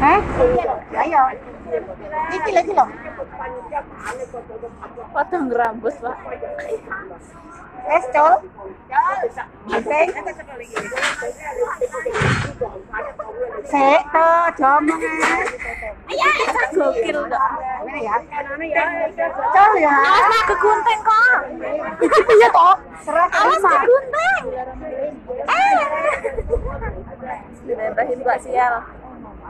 Hah? Iya. Iki lagi loh. Potong rambut, Pak. Es col. Sek to, jomong Iya, itu gokil dong. Ini ya. Col ya. Awas kegunting kok. Iki piye to? Serah Awas kegunting. Eh. Dibebahin Pak sial.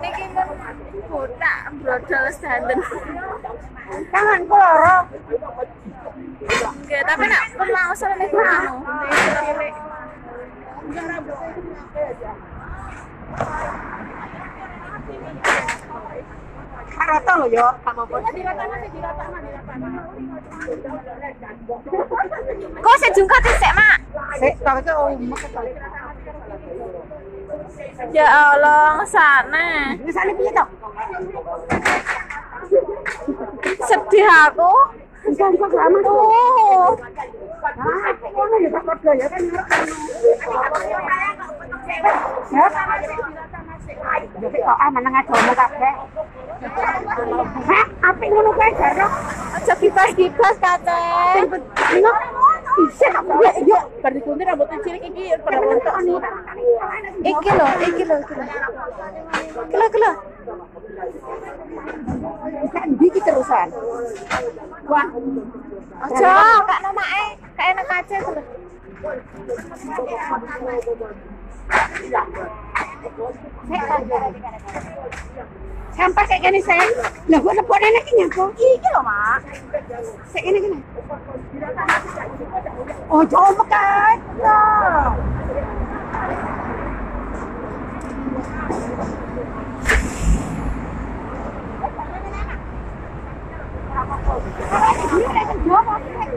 Niki buta brodol loro. Oke, tapi nak mau niku anu. Lho yo, kamu pun. Kok sejungkat sik, Mak? Sik, tapi ke omah. Ya Allah, sana. Sane piye to? Sedih aku. Enggak kok lama tuh. Oh. Ah, ngono ya tak padha ya kan ngarep kono. Ya. Ya kok ah meneng agama kabeh. Hah, apik ngono kae jaro. Aja kibas-kibas kate. Ngono. Rambutnya cilik iki pada rontok sih. Iki lho, iki lho, iki lho. Iki lho, iki lho. Bisa ndi iki terusan? Wah, Aja, kak nomake, kak enak aja terus. sampai kayak gini saya. Lah gua nepok nenek iki nyapa? Iki lho, Mak. Sik ngene ôi trời ơi, mất cái đó. Hãy subscribe cho kênh Ghiền Mì Gõ Để không bỏ lỡ những video hấp dẫn